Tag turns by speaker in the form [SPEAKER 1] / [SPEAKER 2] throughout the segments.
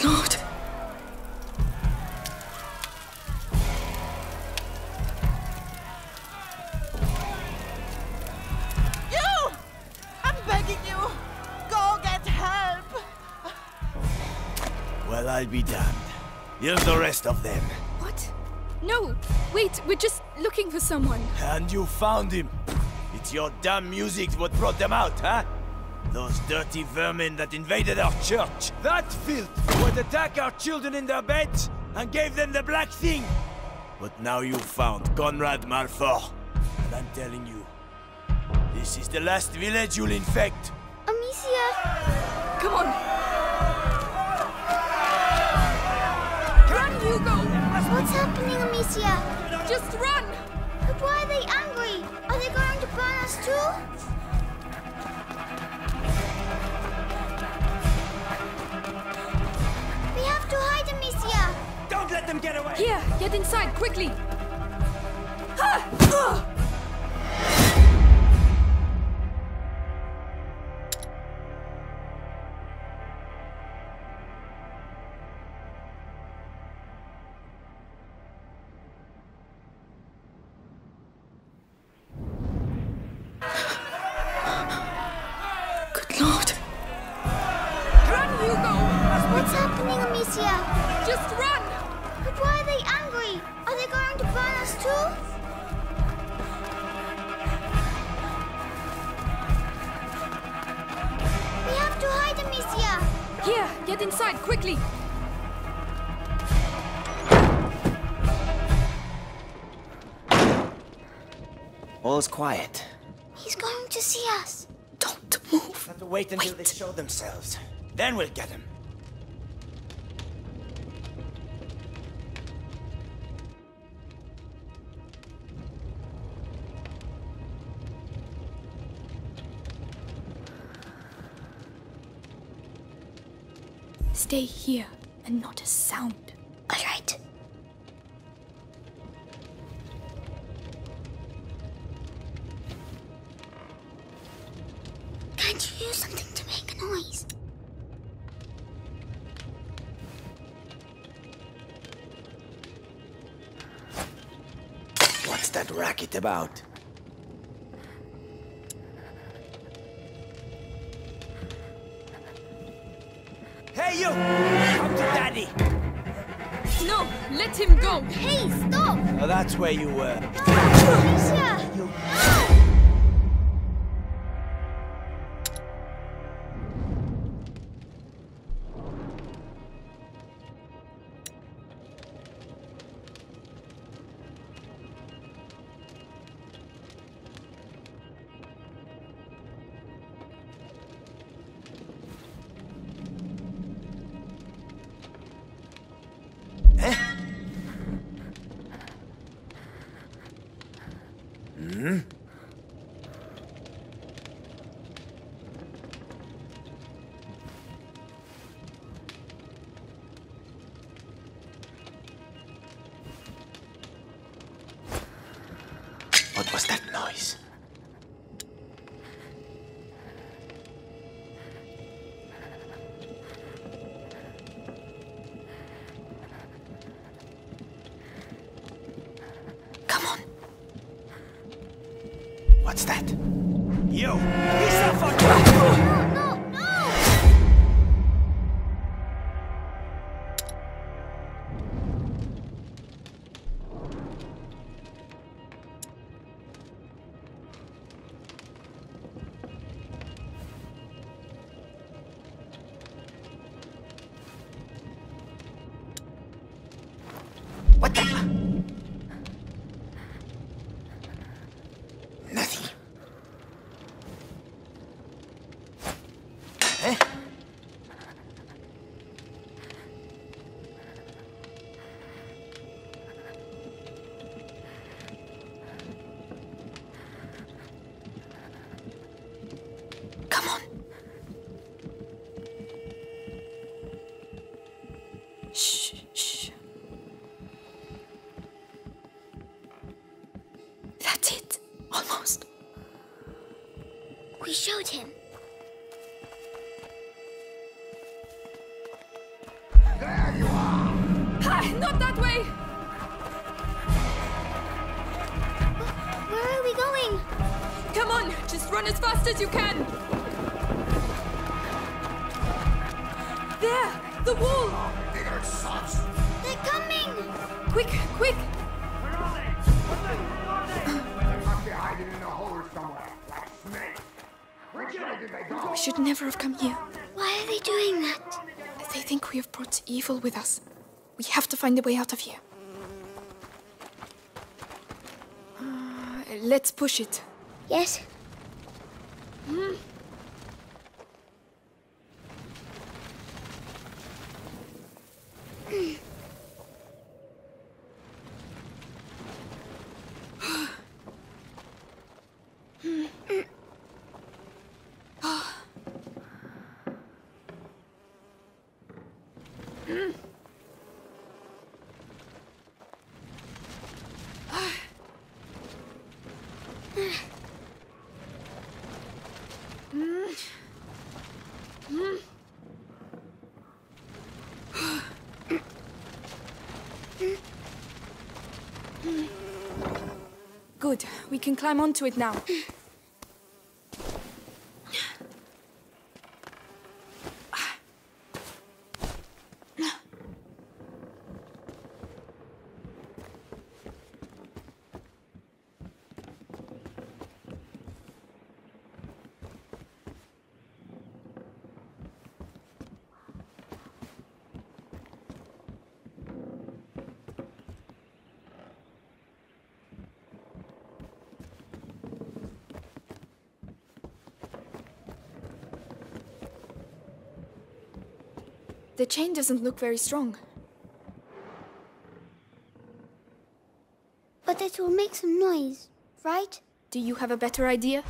[SPEAKER 1] Good lord.
[SPEAKER 2] You! I'm begging you! Go get help!
[SPEAKER 3] Well, I'll be damned. Here's the rest of them.
[SPEAKER 1] What? No, wait, we're just looking for someone.
[SPEAKER 3] And you found him. It's your damn music what brought them out, huh? Those dirty vermin that invaded our church. That filth would attack our children in their beds and gave them the black thing. But now you've found Conrad Malfour. And I'm telling you, this is the last village you'll infect.
[SPEAKER 4] Amicia!
[SPEAKER 1] Come on. Run, Hugo!
[SPEAKER 4] What's happening, Amicia?
[SPEAKER 1] Just run!
[SPEAKER 4] But why are they angry? Are they going to burn us too?
[SPEAKER 3] Them get away!
[SPEAKER 1] Here, get inside, quickly! Get inside, quickly!
[SPEAKER 3] All's quiet.
[SPEAKER 4] He's going to see us.
[SPEAKER 1] Don't move.
[SPEAKER 3] Have to wait until they show themselves. Then we'll get them.
[SPEAKER 1] Stay here and not a sound.
[SPEAKER 4] All right. Can't you use something to make a noise?
[SPEAKER 3] What's that racket about? You! Come to daddy!
[SPEAKER 1] No, let him go!
[SPEAKER 4] Hey, stop!
[SPEAKER 3] Oh, that's where you were. What was that noise?
[SPEAKER 1] Come on.
[SPEAKER 3] What's that? You! He's a fuck!
[SPEAKER 1] Almost.
[SPEAKER 4] We showed him.
[SPEAKER 5] There you are!
[SPEAKER 1] Ah, not that way!
[SPEAKER 4] Where are we going?
[SPEAKER 1] Come on, just run as fast as you can! There! The wall!
[SPEAKER 5] Bigger!
[SPEAKER 4] They're coming!
[SPEAKER 1] Quick, quick! We should never have come here.
[SPEAKER 4] Why are they doing that?
[SPEAKER 1] They think we have brought evil with us. We have to find a way out of here. Uh, let's push it.
[SPEAKER 4] Yes.
[SPEAKER 1] Good. We can climb onto it now. The chain doesn't look very strong.
[SPEAKER 4] But it will make some noise, right?
[SPEAKER 1] Do you have a better idea?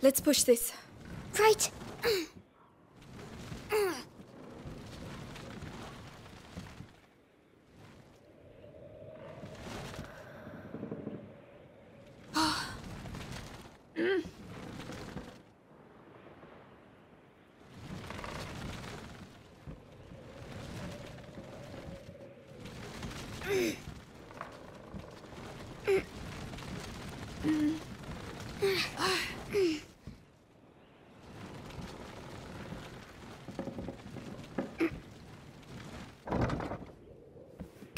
[SPEAKER 1] Let's push this.
[SPEAKER 4] Right.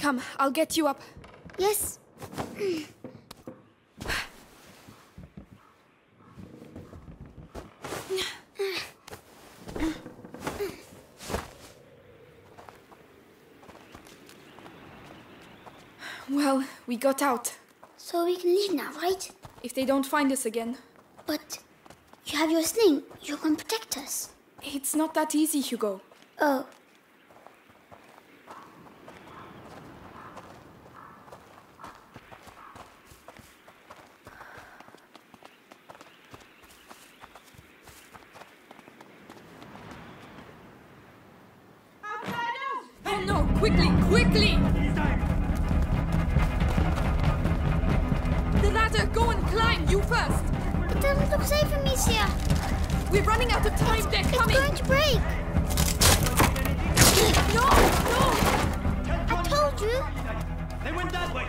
[SPEAKER 1] Come, I'll get you up.
[SPEAKER 4] Yes.
[SPEAKER 1] Well, we got out.
[SPEAKER 4] So we can leave now, right?
[SPEAKER 1] If they don't find us again.
[SPEAKER 4] But you have your sling. You can protect us.
[SPEAKER 1] It's not that easy, Hugo.
[SPEAKER 4] Oh.
[SPEAKER 1] Oh no! Quickly, quickly! The ladder, go and climb, you first!
[SPEAKER 4] It doesn't look safe, Amicia.
[SPEAKER 1] We're running out of time, they're
[SPEAKER 4] It's
[SPEAKER 1] coming!
[SPEAKER 4] going to break.
[SPEAKER 1] No, no!
[SPEAKER 4] I told you.
[SPEAKER 3] They went that way!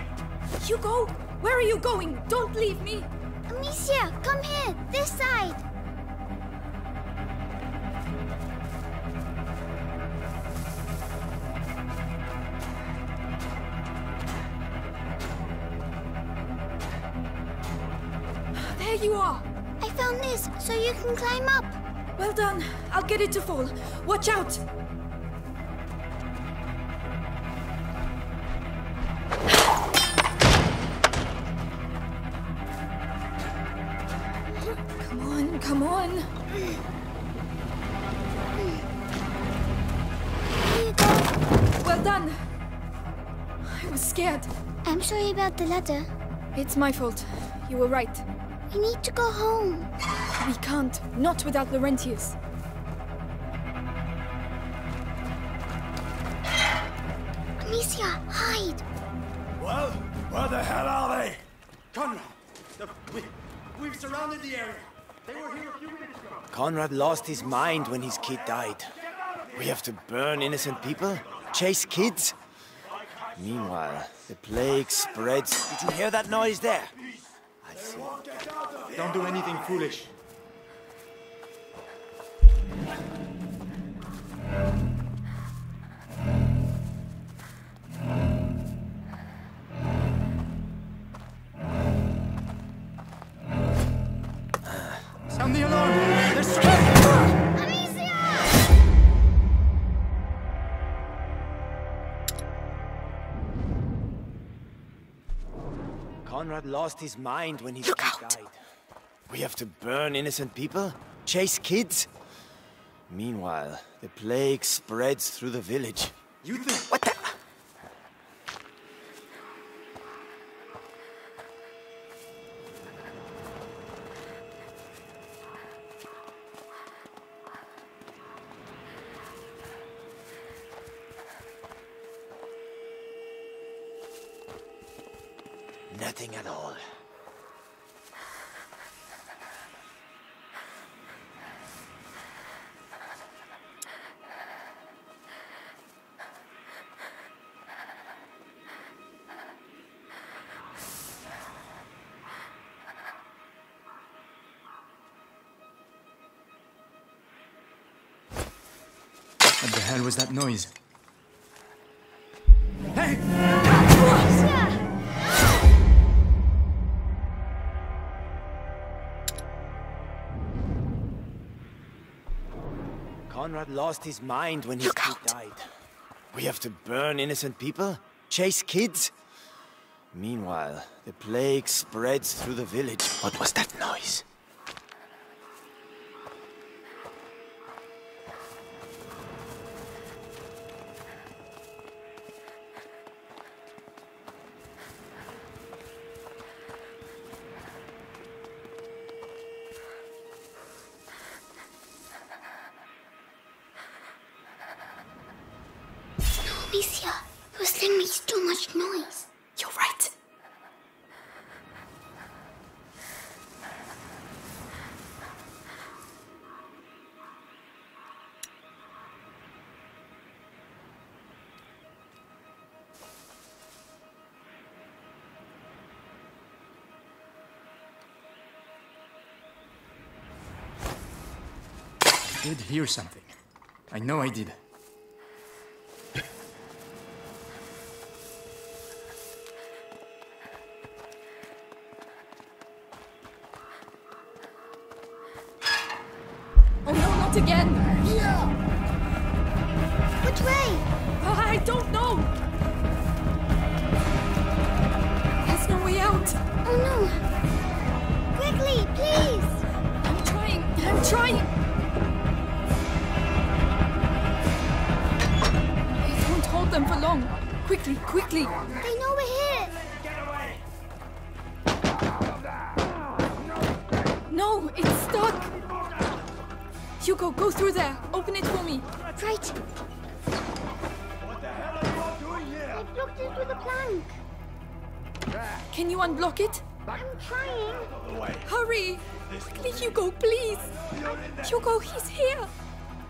[SPEAKER 1] Hugo, where are you going? Don't leave me!
[SPEAKER 4] Amicia, come here.
[SPEAKER 1] You are!
[SPEAKER 4] I found this so you can climb up.
[SPEAKER 1] Well done. I'll get it to fall. Watch out! Come on, come on.
[SPEAKER 4] Here you go.
[SPEAKER 1] Well done. I was scared.
[SPEAKER 4] I'm sorry about the ladder.
[SPEAKER 1] It's my fault. You were right.
[SPEAKER 4] We need to go home.
[SPEAKER 1] We can't. Not without Laurentius.
[SPEAKER 4] Amicia, hide!
[SPEAKER 3] Well, where the hell are they?
[SPEAKER 6] Conrad! The, we, we've surrounded the area. They were here a few minutes ago.
[SPEAKER 3] Conrad lost his mind when his kid died. We have to burn innocent people? Chase kids? Meanwhile, the plague spreads. Did you hear that noise there? I see.
[SPEAKER 6] Don't do anything foolish. Sound the alarm! There's
[SPEAKER 3] Conrad lost his mind when his
[SPEAKER 1] Look out.
[SPEAKER 3] died. We have to burn innocent people? Chase kids? Meanwhile, the plague spreads through the village.
[SPEAKER 6] You think...
[SPEAKER 3] What the? Nothing at all.
[SPEAKER 6] What hell was that noise? Hey!
[SPEAKER 3] Conrad lost his mind when his
[SPEAKER 1] Look
[SPEAKER 3] kid died. We have to burn innocent people? Chase kids? Meanwhile, the plague spreads through the village. What was that noise?
[SPEAKER 4] Amicia, this thing makes too much noise.
[SPEAKER 1] You're right.
[SPEAKER 6] I did hear something. I know I did.
[SPEAKER 1] Again!
[SPEAKER 4] Which way?
[SPEAKER 1] Uh, I don't know! There's no way out!
[SPEAKER 4] Oh no! Quickly, please!
[SPEAKER 1] I'm trying, I'm trying! It won't hold them for long. Quickly, quickly!
[SPEAKER 4] They know we're here!
[SPEAKER 1] No, it's stuck! Hugo, go through there. Open it for me.
[SPEAKER 4] Right. What the hell are you all doing here? I blocked it with a plank.
[SPEAKER 1] Can you unblock it?
[SPEAKER 4] I'm trying.
[SPEAKER 1] Hurry! Quickly, Hugo, please! Hugo, he's here!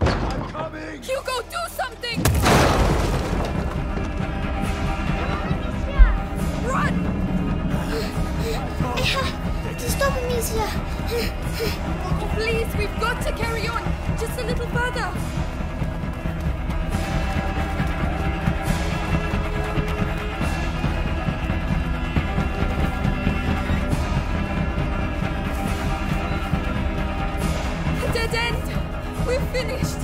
[SPEAKER 1] I'm coming. Hugo, do something! Run!
[SPEAKER 4] Stop, Amicia.
[SPEAKER 1] Oh, please, we've got to carry on. Just a little further. A dead end. We're finished.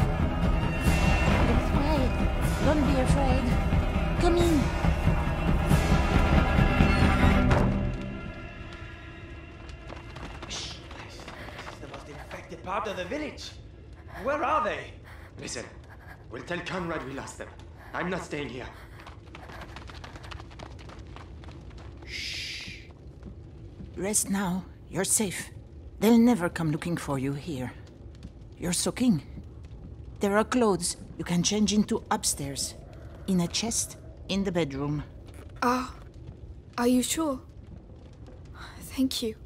[SPEAKER 7] It's fine. Don't be afraid. Come in.
[SPEAKER 3] Infected part of the village. Where are they?
[SPEAKER 6] Listen, we'll tell Conrad we lost them. I'm not staying here. Shh.
[SPEAKER 7] Rest now. You're safe. They'll never come looking for you here. You're soaking. There are clothes you can change into upstairs. In a chest. In the bedroom.
[SPEAKER 1] Ah, are you sure? Thank you.